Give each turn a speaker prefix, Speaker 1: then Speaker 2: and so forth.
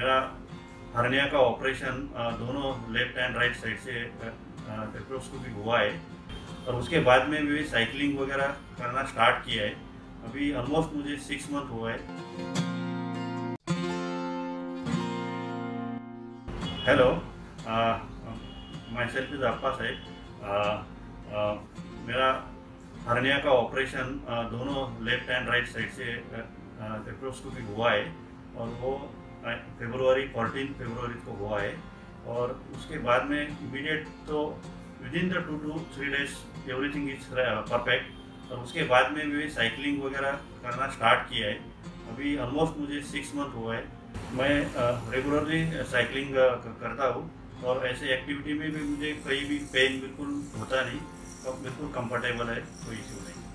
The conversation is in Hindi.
Speaker 1: मेरा हरनिया का ऑपरेशन दोनों लेफ़्ट एंड राइट साइड से टेप्रोस्कोपी हुआ है। और उसके बाद में भी साइकिलिंग वगैरह करना स्टार्ट किया है। अभी ऑलमोस्ट मुझे सिक्स मंथ हुआ है। Hello myself is Appa Saheb. मेरा हरनिया का ऑपरेशन दोनों लेफ़्ट एंड राइट साइड से टेप्रोस्कोपी हुआ है। और वो फेब्रुवरी, फोर्टीन फेब्रुवरी को हुआ है। और उसके बाद में इमीडिएट तो within the two two three days everything is perfect और उसके बाद में भी साइकिलिंग वगैरह करना स्टार्ट किया है। अभी ऑलमोस्ट मुझे सिक्स मंथ हुआ है। मैं रेगुलरली साइकिलिंग करता हूँ। और ऐसे एक्टिविटी में भी मुझे कहीं भी पेन बिल्कुल होता नहीं। और बिल्कुल कंफर्टेबल है, कोई इशू नहीं।